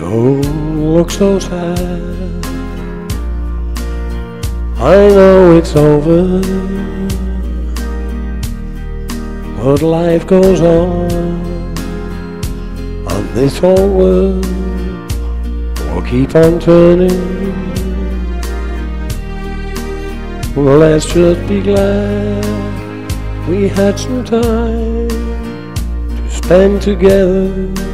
Don't look so sad. I know it's over, but life goes on. And this whole world will keep on turning. Let's just be glad we had some time to spend together.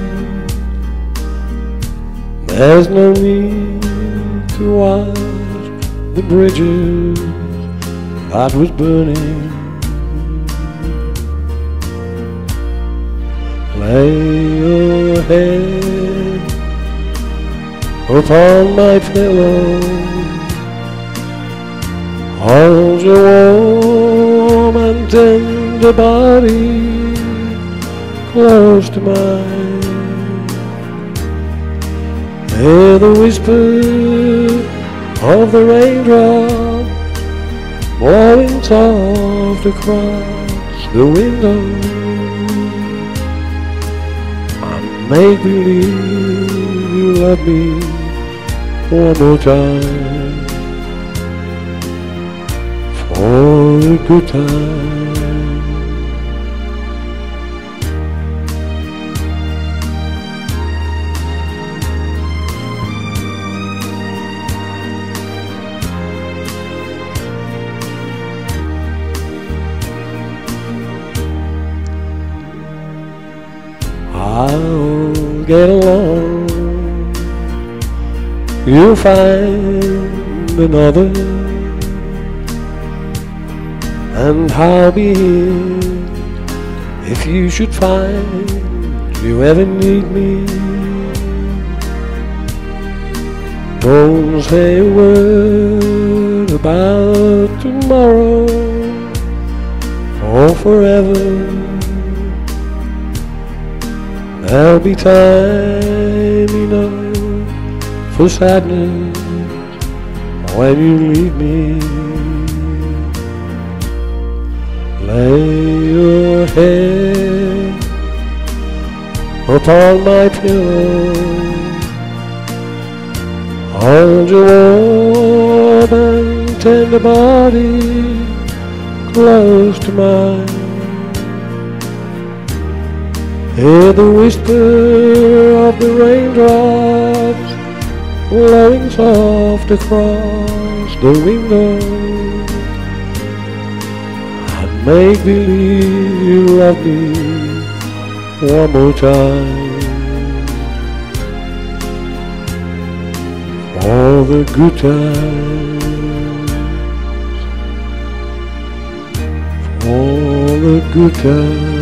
There's no need to watch the bridges that was burning. Lay your head upon my pillow. Hold your warm and tender body close to mine. Hear the whisper of the raindrop blowing soft across the window. I make believe you love me one more time for a good time. I'll get along. You'll find another, and I'll be here if you should find you ever need me. Don't say a word about tomorrow or forever. There'll be time enough for sadness when you leave me. Lay your head upon my pillow. Hold your warm and tender body close to mine. Hear the whisper of the raindrops blowing soft across the window. And make believe you love me one more time for the good times, for the good times.